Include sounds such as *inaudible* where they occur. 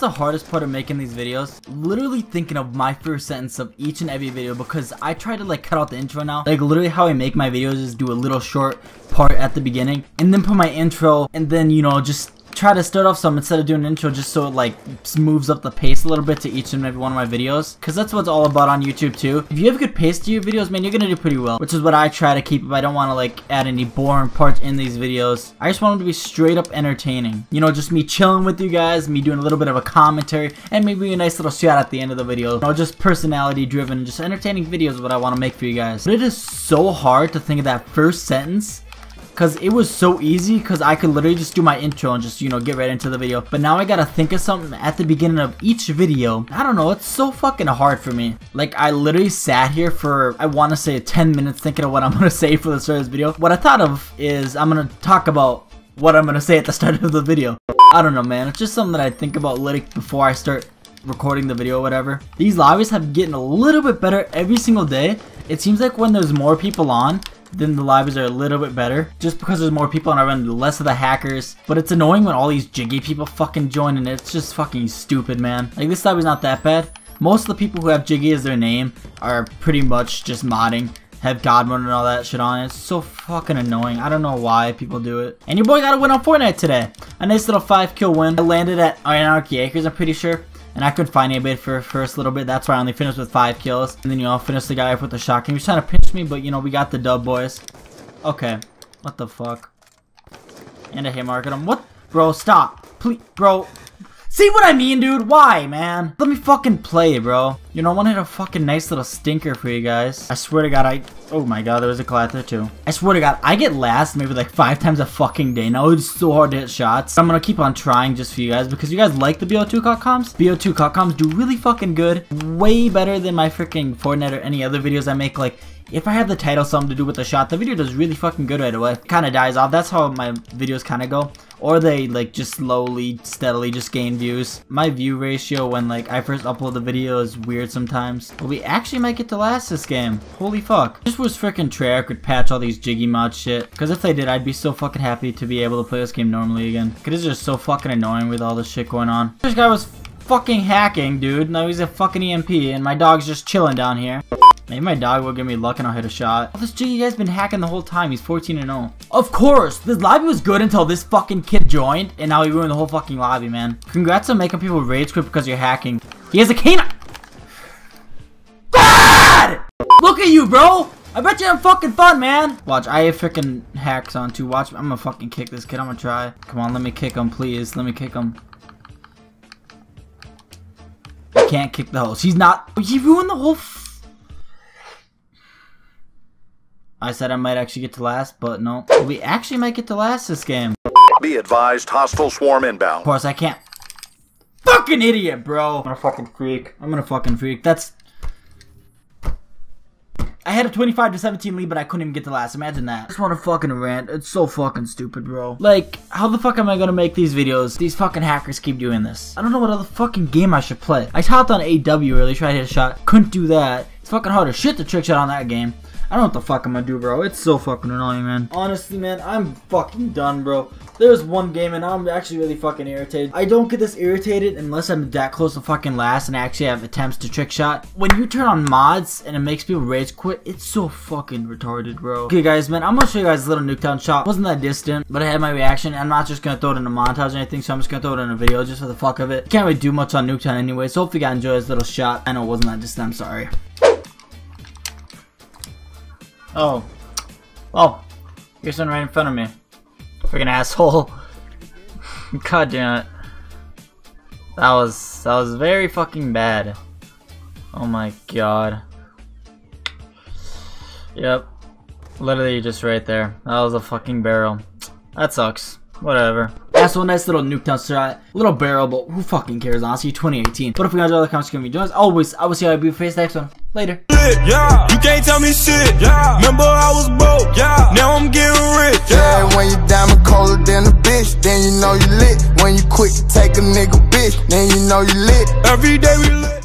the hardest part of making these videos? Literally thinking of my first sentence of each and every video because I try to like cut out the intro now. Like literally how I make my videos is do a little short part at the beginning and then put my intro and then you know just try to start off some instead of doing an intro just so it like moves up the pace a little bit to each and every one of my videos because that's what it's all about on YouTube too. If you have good pace to your videos man you're gonna do pretty well which is what I try to keep if I don't want to like add any boring parts in these videos. I just want them to be straight up entertaining. You know just me chilling with you guys, me doing a little bit of a commentary and maybe a nice little shout at the end of the video. You know, just personality driven just entertaining videos what I want to make for you guys. But it is so hard to think of that first sentence because it was so easy because I could literally just do my intro and just, you know, get right into the video. But now I gotta think of something at the beginning of each video. I don't know, it's so fucking hard for me. Like, I literally sat here for, I want to say 10 minutes thinking of what I'm gonna *laughs* say for the start of this video. What I thought of is I'm gonna talk about what I'm gonna say at the start of the video. I don't know, man. It's just something that I think about literally before I start recording the video or whatever. These lobbies have getting a little bit better every single day. It seems like when there's more people on, then the lobbies are a little bit better. Just because there's more people and I run less of the hackers. But it's annoying when all these jiggy people fucking join and it's just fucking stupid, man. Like this lobby's not that bad. Most of the people who have Jiggy as their name are pretty much just modding have God mode and all that shit on. It's so fucking annoying. I don't know why people do it. And your boy got a win on Fortnite today. A nice little 5 kill win. I landed at Anarchy Acres, I'm pretty sure. And I could find a bit for first little bit. That's why I only finished with five kills. And then, you know, finished the guy up with the shotgun. He was trying to pinch me, but, you know, we got the dub, boys. Okay. What the fuck? And a at him. What? Bro, stop. Please, bro. See what I mean, dude? Why, man? Let me fucking play, bro. You know, I wanted a fucking nice little stinker for you guys. I swear to God, I... Oh my God, there was a collab there too. I swear to God, I get last maybe like five times a fucking day. Now it's so hard to hit shots. I'm gonna keep on trying just for you guys because you guys like the BO2 cut comms. BO2 cut comms do really fucking good. Way better than my freaking Fortnite or any other videos I make. Like, if I have the title something to do with the shot, the video does really fucking good right away. Kind of dies off. That's how my videos kind of go. Or they like just slowly, steadily just gain views. My view ratio when like I first upload the video is weird sometimes. But we actually might get to last this game. Holy fuck. This was freaking Treyarch could patch all these Jiggy mod shit. Because if they did, I'd be so fucking happy to be able to play this game normally again. Because it's just so fucking annoying with all this shit going on. This guy was fucking hacking, dude. Now he's a fucking EMP and my dog's just chilling down here. Maybe my dog will give me luck and I'll hit a shot. Oh, this Jiggy guy's been hacking the whole time. He's 14 and 0. Of course, this lobby was good until this fucking kid joined, and now he ruined the whole fucking lobby, man. Congrats on making people rage quit because you're hacking. He has a canine. Dad! Look at you, bro! I bet you have fucking fun, man! Watch, I have freaking hacks on too. Watch, I'm gonna fucking kick this kid. I'm gonna try. Come on, let me kick him, please. Let me kick him. I can't kick the host. He's not. He ruined the whole I said I might actually get to last, but no. We actually might get to last this game. Be advised, hostile swarm inbound. Of course, I can't. Fucking idiot, bro. I'm gonna fucking freak. I'm gonna fucking freak. That's... I had a 25 to 17 lead, but I couldn't even get to last. Imagine that. I just want to fucking rant. It's so fucking stupid, bro. Like, how the fuck am I gonna make these videos? These fucking hackers keep doing this. I don't know what other fucking game I should play. I hopped on AW early, tried to hit a shot. Couldn't do that. It's fucking hard as shit to trick shot on that game. I don't know what the fuck I'm gonna do, bro. It's so fucking annoying, man. Honestly, man, I'm fucking done, bro. There's one game and I'm actually really fucking irritated. I don't get this irritated unless I'm that close to fucking last and I actually have attempts to trick shot. When you turn on mods and it makes people rage quit, it's so fucking retarded, bro. Okay, guys, man, I'm gonna show you guys a little Nuketown shot. It wasn't that distant, but I had my reaction. I'm not just gonna throw it in a montage or anything, so I'm just gonna throw it in a video just for the fuck of it. Can't really do much on Nuketown anyway, so hopefully you guys enjoy this little shot. I know it wasn't that distant, I'm sorry. Oh. Oh. You're sitting right in front of me. Freaking asshole. *laughs* God damn it. That was that was very fucking bad. Oh my god. Yep. Literally just right there. That was a fucking barrel. That sucks. Whatever. That's a nice little Nuketown shot. Little barrel, but who fucking cares, honestly? 2018. But if you guys enjoy the comments, give me join us. Always, I will see you be face next one. Later. Yeah, you can't tell me shit. Yeah, remember I was broke. Yeah, now I'm getting rich. Yeah, when you diamond colder than a bitch, then you know you lit. When you quick to take a nigga bitch, then you know you lit. Every day we lit.